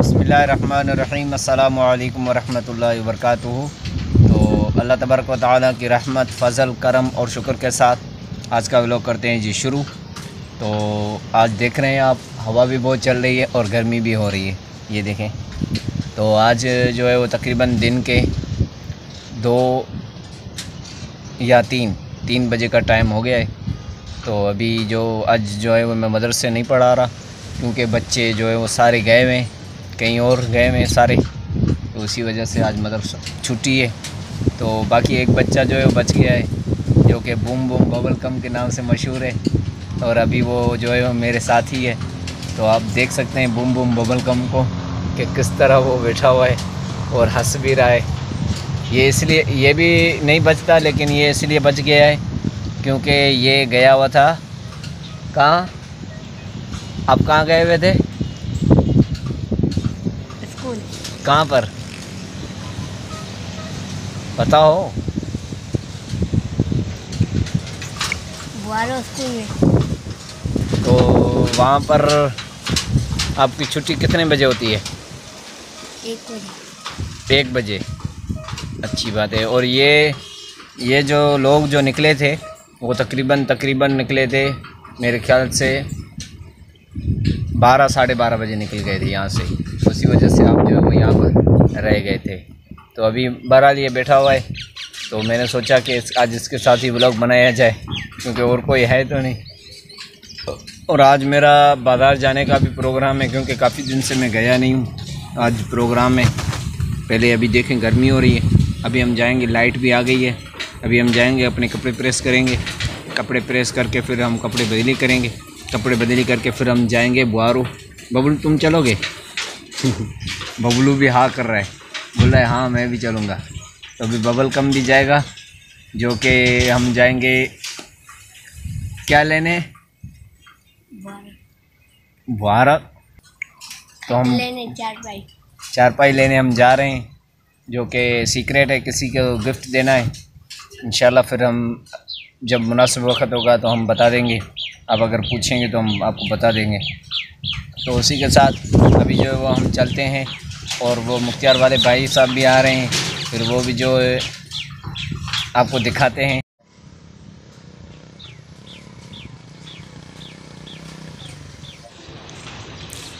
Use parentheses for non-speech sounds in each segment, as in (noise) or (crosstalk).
बसमीम अल्लाम वरहमल वरक तो अल्लाह तबरक की रहमत, फ़ज़ल, करम और शुक्र के साथ आज का व्लॉग करते हैं जी शुरू। तो आज देख रहे हैं आप, हवा भी बहुत चल रही है और गर्मी भी हो रही है, ये देखें। तो आज जो है वो तकरीबन दिन के दो या तीन तीन बजे का टाइम हो गया है। तो अभी जो, आज जो है वो मैं मदरसे नहीं पढ़ा रहा, क्योंकि बच्चे जो है वो सारे गए हुए हैं। कहीं और गए हुए सारे तो उसी वजह से आज मतलब छुट्टी है। तो बाकी एक बच्चा जो है बच गया है, जो कि बूम बूम बबल कम के नाम से मशहूर है, और अभी वो जो है वो मेरे साथ ही है। तो आप देख सकते हैं बूम बूम बबल कम को कि किस तरह वो बैठा हुआ है और हंस भी रहा है। ये इसलिए, ये भी नहीं बचता, लेकिन ये इसलिए बच गया है क्योंकि ये गया हुआ था कहाँ? आप कहाँ गए हुए थे? कहाँ पर? पता हो स्कूल में तो वहाँ पर आपकी छुट्टी कितने बजे होती है? एक बजे। एक बजे। अच्छी बात है। और ये ये जो लोग जो निकले थे वो तकरीबन तकरीबन निकले थे मेरे ख्याल से बारह, साढ़े बारह बजे निकल गए थे यहाँ से। उसी वजह से आप जो है वो यहाँ पर रह गए थे। तो अभी बहरहाल ये बैठा हुआ है। तो मैंने सोचा कि आज इसके साथ ही ब्लॉग बनाया जाए, क्योंकि और कोई है तो नहीं। और आज मेरा बाज़ार जाने का भी प्रोग्राम है, क्योंकि काफ़ी दिन से मैं गया नहीं हूँ। आज प्रोग्राम है। पहले अभी देखें, गर्मी हो रही है। अभी हम जाएँगे लाइट भी आ गई है। अभी हम जाएँगे, अपने कपड़े प्रेस करेंगे। कपड़े प्रेस करके फिर हम कपड़े बदली करेंगे। कपड़े बदली करके फिर हम जाएँगे बुआरू। बबलू तुम चलोगे? (laughs) बबलू भी हाँ कर रहा है। बोल रहा है हाँ मैं भी चलूँगा। तो अभी बबल कम भी जाएगा जो कि हम जाएँगे क्या लेने? बुआरा। तो हम लेने चार भाई चारपाई लेने हम जा रहे हैं जो कि सीक्रेट है किसी को गिफ्ट देना है। इन फिर हम जब मुनासिब वक्त होगा तो हम बता देंगे। आप अगर पूछेंगे तो हम आपको बता देंगे। तो उसी के साथ अभी जो है वो हम चलते हैं और वो मुख्तियार वाले भाई साहब भी आ रहे हैं, फिर वो भी जो आपको दिखाते हैं।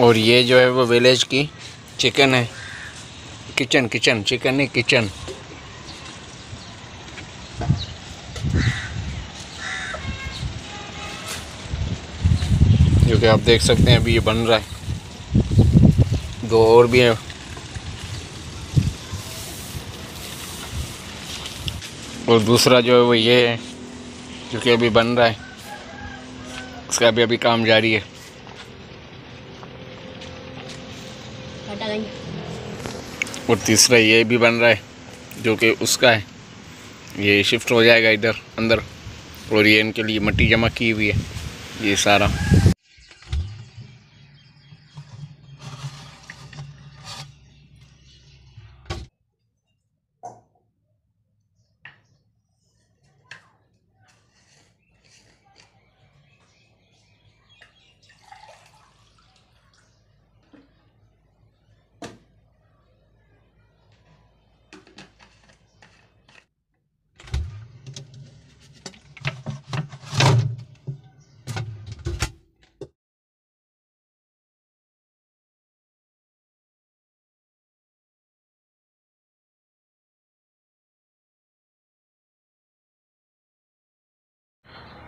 और ये जो है वो विलेज की चिकन है। किचन किचन चिकन नहीं किचन जो कि आप देख सकते हैं अभी ये बन रहा है। दो और भी हैं। और दूसरा जो है वो ये है जो कि अभी बन रहा है। इसका अभी अभी काम जारी है। और तीसरा ये भी बन रहा है जो कि उसका है। ये शिफ्ट हो जाएगा इधर अंदर। और ये इनके लिए मट्टी जमा की हुई है ये सारा।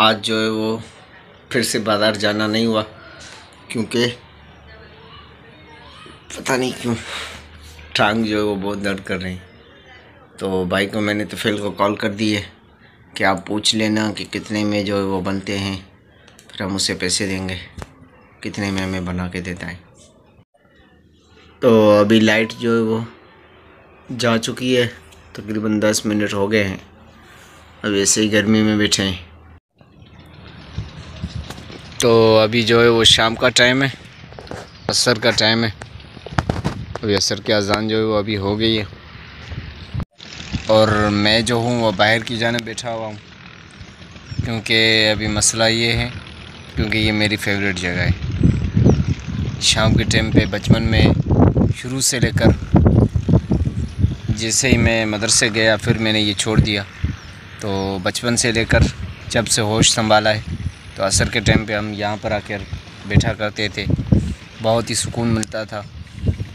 आज जो है वो फिर से बाज़ार जाना नहीं हुआ, क्योंकि पता नहीं क्यों टांग जो है वो बहुत दर्द कर रही तो भाई को मैंने तो फिल को कॉल कर दी है कि आप पूछ लेना कि कितने में जो है वो बनते हैं, फिर हम उसे पैसे देंगे, कितने में हमें बना के देता है। तो अभी लाइट जो है वो जा चुकी है, तकरीबन तो दस मिनट हो गए हैं। अब ऐसे ही गर्मी में बैठे हैं। तो अभी जो है वो शाम का टाइम है। असर का टाइम है। अभी असर की अजान जो है वो अभी हो गई है। और मैं जो हूँ वो बाहर की जाने बैठा हुआ हूँ। क्योंकि अभी मसला ये है, क्योंकि ये मेरी फेवरेट जगह है। शाम के टाइम पे बचपन में शुरू से लेकर जैसे ही मैं मदरसे गया, फिर मैंने ये छोड़ दिया। तो बचपन से लेकर जब से होश संभाला है तो असर के टाइम पे हम यहाँ पर आकर बैठा करते थे। बहुत ही सुकून मिलता था।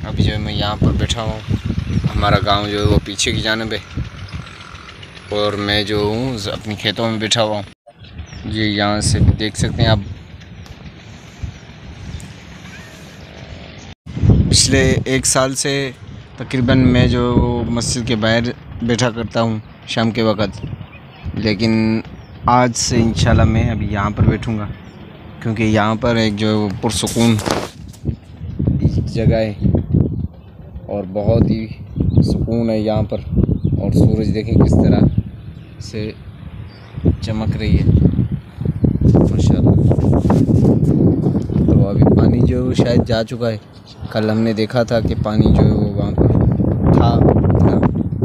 अभी जो है मैं यहाँ पर बैठा हूँ। हमारा गाँव जो है वो पीछे की जानब है। और मैं जो हूँ, अपनी खेतों में बैठा हुआ हूँ। ये यहाँ से देख सकते हैं आप। पिछले एक साल से तकरीबन मैं जो मस्जिद के बाहर बैठा करता हूँ शाम के वक़्त। लेकिन आज से इंशाल्लाह मैं अभी यहाँ पर बैठूँगा, क्योंकि यहाँ पर एक जो पुरसकून जगह है और बहुत ही सुकून है यहाँ पर, और सूरज देखें किस तरह से चमक रही है तो अभी पानी जो है शायद जा चुका है, कल हमने देखा था कि पानी जो है वो वहाँ पर था,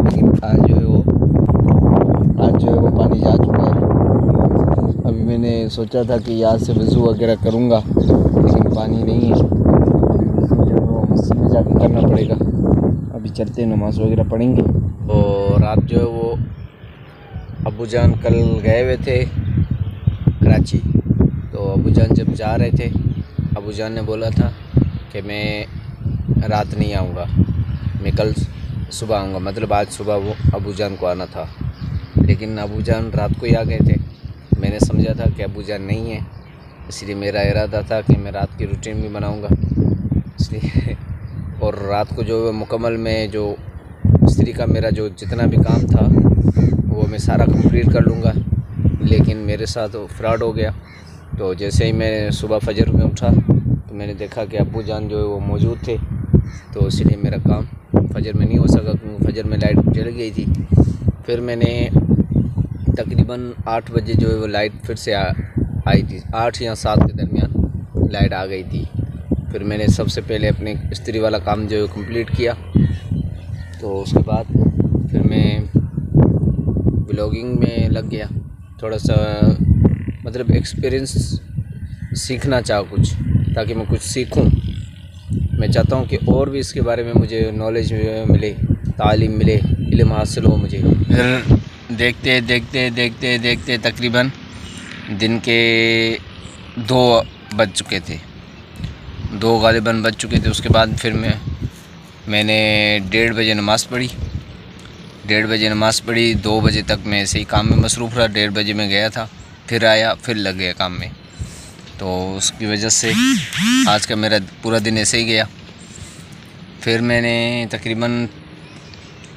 लेकिन आज जो है वो, आज जो है वो पानी जा चुका है। सोचा था कि यहाँ से वज़ू वगैरह करूँगा, लेकिन पानी नहीं है। वो मस्जिद में जाकर करना पड़ेगा। अभी चलते हैं, नमाज़ वगैरह पढ़ेंगे। और रात जो है वो अबू जान कल गए हुए थे कराची। तो अबू जान जब जा रहे थे, अबू जान ने बोला था कि मैं रात नहीं आऊँगा। मैं कल सुबह आऊँगा मतलब आज सुबह वो अबू जान को आना था। लेकिन अबू जान रात को ही आ गए थे। मैंने समझा था कि अबू जान नहीं है, इसलिए मेरा इरादा था कि मैं रात की रूटीन भी बनाऊँगा। इसलिए (laughs) और रात को जो मुकम्मल में जो स्त्री का मेरा जो जितना भी काम था, वो मैं सारा कंप्लीट कर लूँगा। लेकिन मेरे साथ फ्रॉड हो गया। तो जैसे ही मैं सुबह फजर में उठा तो मैंने देखा कि अबू जान जो है वो मौजूद थे। तो इसलिए मेरा काम फजर में नहीं हो सका, क्योंकि फजर में लाइट जल गई थी। फिर मैंने तकरीबन आठ बजे जो है वो लाइट फिर से आई थी। आठ या सात के दरमियान लाइट आ गई थी। फिर मैंने सबसे पहले अपने स्त्री वाला काम जो है कंप्लीट किया। तो उसके बाद फिर मैं ब्लॉगिंग में लग गया। थोड़ा सा मतलब एक्सपीरियंस सीखना चाह कुछ, ताकि मैं कुछ सीखूं। मैं चाहता हूँ कि और भी इसके बारे में मुझे नॉलेज मिले, तालीम मिले, इलम हासिल हो मुझे। फिर देखते देखते देखते देखते तकरीबन दिन के दो बज चुके थे। दो गालिबन बज चुके थे, उसके बाद फिर मैं, मैंने डेढ़ बजे नमाज़ पढ़ी। डेढ़ बजे नमाज़ पढ़ी, दो बजे तक मैं ऐसे ही काम में मसरूफ़ रहा, डेढ़ बजे मैं गया था, फिर आया, फिर लग गया काम में। तो उसकी वजह से आज का मेरा पूरा दिन ऐसे ही गया। फिर मैंने तकरीबन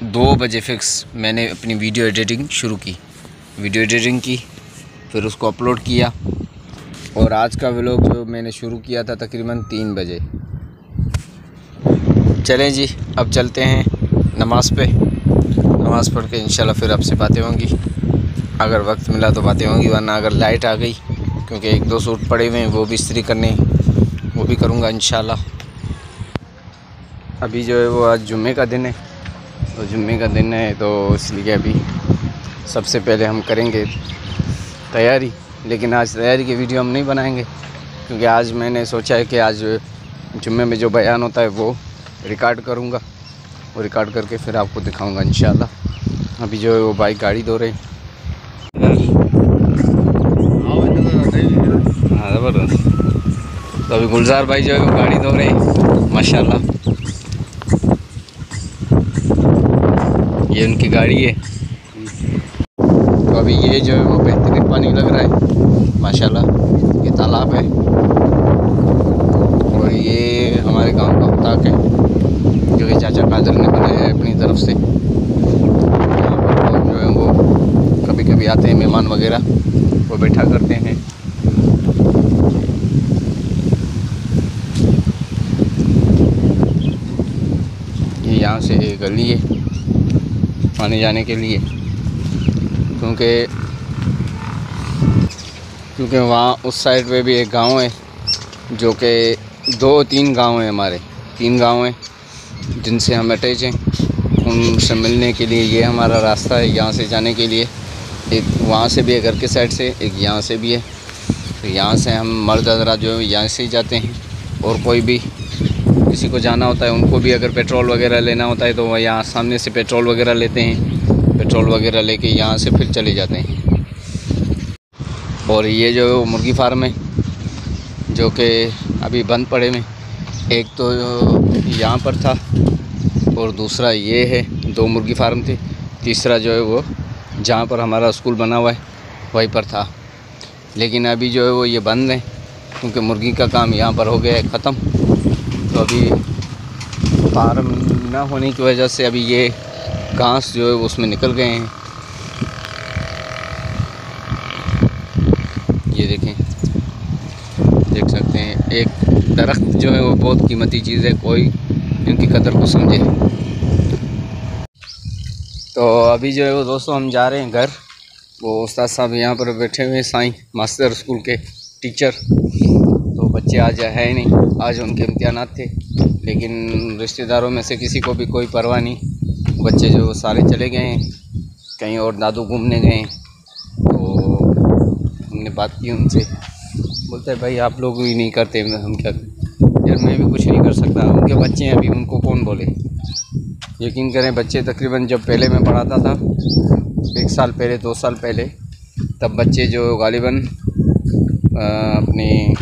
दो बजे फिक्स मैंने अपनी वीडियो एडिटिंग शुरू की। वीडियो एडिटिंग की, फिर उसको अपलोड किया। और आज का व्लॉग जो मैंने शुरू किया था तकरीबन तीन बजे। चलें जी, अब चलते हैं नमाज़ पे। नमाज़ पढ़ के इंशाल्लाह फिर आपसे बातें होंगी। अगर वक्त मिला तो बातें होंगी, वरना अगर लाइट आ गई, क्योंकि एक दो सूट पड़े हुए हैं, वो भी इस्त्री करने वो भी करूँगा इन अभी जो है वो आज जुम्मे का दिन है। तो जुम्मे का दिन है तो इसलिए अभी सबसे पहले हम करेंगे तैयारी, लेकिन आज तैयारी की वीडियो हम नहीं बनाएँगे, क्योंकि आज मैंने सोचा है कि आज जुम्मे में जो बयान होता है वो रिकॉर्ड करूँगा, वो रिकॉर्ड करके फिर आपको दिखाऊँगा इन अभी जो है वो बाइक गाड़ी धो रहे हाँ ज़बरदस्त। तो अभी गुलजार भाई जो है वो गाड़ी धो रहे हैं, माशाल्लाह। ये उनकी गाड़ी है। तो अभी ये जो है वो बेहतरीन पानी लग रहा है, माशाल्लाह, ये तालाब है। और ये हमारे गाँव का उताक है, जो कि चाचा कादर ने बनाया है अपनी तरफ़ से। जो है वो कभी कभी आते हैं मेहमान वगैरह, वो बैठा करते हैं। यहाँ से गली है। आने जाने के लिए। क्योंकि क्योंकि वहाँ उस साइड पे भी एक गाँव है, जो कि दो, तीन गाँव हैं हमारे। तीन गाँव हैं, जिनसे हम अटैच हैं। उनसे मिलने के लिए ये हमारा रास्ता है, यहाँ से जाने के लिए। एक वहाँ से भी है, घर के साइड से, एक यहाँ से भी है। तो यहाँ से हम मर्द हजरा जो है, यहाँ से ही जाते हैं, और कोई भी किसी को जाना होता है, उनको भी अगर पेट्रोल वगैरह लेना होता है तो वह यहाँ सामने से पेट्रोल वगैरह लेते हैं। पेट्रोल वगैरह लेके यहाँ से फिर चले जाते हैं। और ये जो मुर्गी फार्म है, जो कि अभी बंद पड़े में, एक तो यहाँ पर था और दूसरा ये है, दो मुर्गी फार्म थे। तीसरा जो है वो, जहाँ पर हमारा स्कूल बना हुआ है, वहीं पर था। लेकिन अभी जो है वो ये बंद है, क्योंकि मुर्गी का काम यहाँ पर हो गया है, ख़त्म। तो अभी फार्म ना होने की वजह से अभी ये घास जो है उसमें निकल गए हैं। ये देखें, देख सकते हैं, एक दरख्त जो है वो बहुत कीमती चीज़ है, कोई इनकी कदर को समझे। तो अभी जो है वो दोस्तों हम जा रहे हैं घर, वो उस्ताद साहब यहाँ पर बैठे हुए हैं, साईं, मास्टर स्कूल के टीचर। तो बच्चे आज है ही नहीं। आज उनके इम्तहान थे। लेकिन रिश्तेदारों में से किसी को भी कोई परवाह नहीं। बच्चे जो सारे चले गए हैं, कहीं और दादू घूमने गए तो हमने बात की उनसे। बोलते हैं, भाई, आप लोग भी नहीं करते, हम क्या यार, मैं भी कुछ नहीं कर सकता। उनके बच्चे हैं, अभी उनको कौन बोले? यकीन करें, बच्चे तकरीबन जब पहले मैं पढ़ाता था, एक साल पहले, दो साल पहले, तब बच्चे जो गालिबा अपने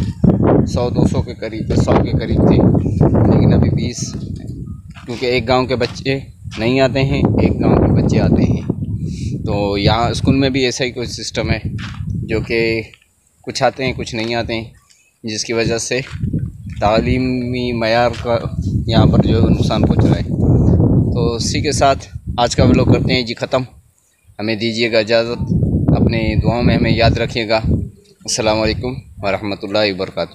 सौ दो सौ के करीब, सौ के करीब थे। लेकिन अभी बीस, क्योंकि एक गाँव के बच्चे नहीं आते हैं, एक गाँव के बच्चे आते हैं। तो यहाँ स्कूल में भी ऐसा ही कुछ सिस्टम है, जो कि कुछ आते हैं, कुछ नहीं आते हैं, जिसकी वजह से तालीमी मैार का यहाँ पर जो है नुकसान पहुँच रहा है। तो इसी के साथ आज का व्लॉग करते हैं जी ख़त्म। हमें दीजिएगा इजाज़त, अपने दुआओं में हमें याद रखिएगा। अल्लाम वरहमल वर्का